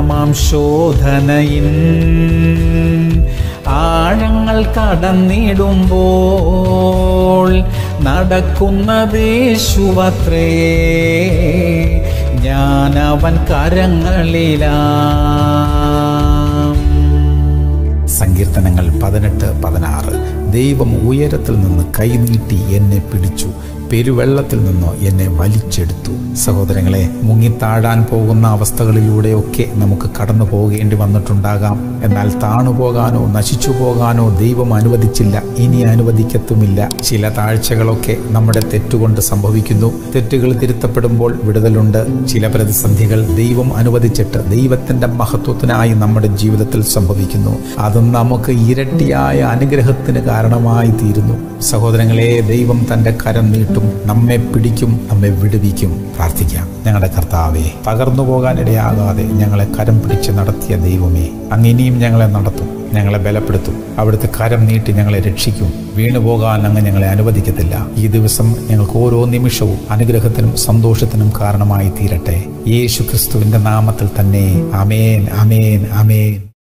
കഠിനമാം ശോധനയിൻ ആഴങ്ങൾ കടന്നിടുമ്പോൾ നടക്കുന്നതേശുവത്രേ ഞാനവൻ കരങ്ങളില. സങ്കീർത്തനങ്ങൾ പതിനെട്ട് പതിനാറ്. ദൈവം ഉയരത്തിൽ നിന്ന് കൈനീട്ടി എന്നെ പിടിച്ചു. പെരുവെള്ളത്തിൽ നിന്നോ എന്നെ വലിച്ചെടുത്തു. സഹോദരങ്ങളെ മുങ്ങിത്താഴാൻ പോകുന്ന അവസ്ഥകളിലൂടെയൊക്കെ നമുക്ക് കടന്നു പോകേണ്ടി വന്നിട്ടുണ്ടാകാം. എന്നാൽ താണു പോകാനോ നശിച്ചു പോകാനോ ദൈവം അനുവദിച്ചില്ല ഇനി അനുവദിക്കത്തുമില്ല. ചില താഴ്ചകളൊക്കെ നമ്മുടെ തെറ്റുകൊണ്ട് സംഭവിക്കുന്നു. തെറ്റുകൾ തിരുത്തപ്പെടുമ്പോൾ വിടുതലുണ്ട്. ചില പ്രതിസന്ധികൾ ദൈവം അനുവദിച്ചിട്ട് ദൈവത്തിന്റെ മഹത്വത്തിനായി നമ്മുടെ ജീവിതത്തിൽ സംഭവിക്കുന്നു. അത് നമുക്ക് ഇരട്ടിയായ അനുഗ്രഹത്തിന് കാരണമായി തീരുന്നു. സഹോദരങ്ങളെ ദൈവം തന്റെ കരം നീട്ടും. നമ്മെ പിടിക്കും നമ്മെ വിടുവിക്കും. പ്രാർത്ഥിക്കാം. ഞങ്ങളുടെ കർത്താവെ തകർന്നു പോകാനിടയാകാതെ ഞങ്ങളെ കരം പിടിച്ച് നടത്തിയ ദൈവമേ അങ്ങ് ഇനിയും ഞങ്ങളെ നടത്തും ഞങ്ങളെ ബലപ്പെടുത്തും. അവിടുത്തെ കരം നീട്ടി ഞങ്ങളെ രക്ഷിക്കും. വീണുപോകാൻ അങ്ങ് ഞങ്ങളെ അനുവദിക്കത്തില്ല. ഈ ദിവസം ഞങ്ങൾക്ക് ഓരോ നിമിഷവും അനുഗ്രഹത്തിനും സന്തോഷത്തിനും കാരണമായി തീരട്ടെ യേശു നാമത്തിൽ തന്നെ. അമേൻ അമേൻ അമേൻ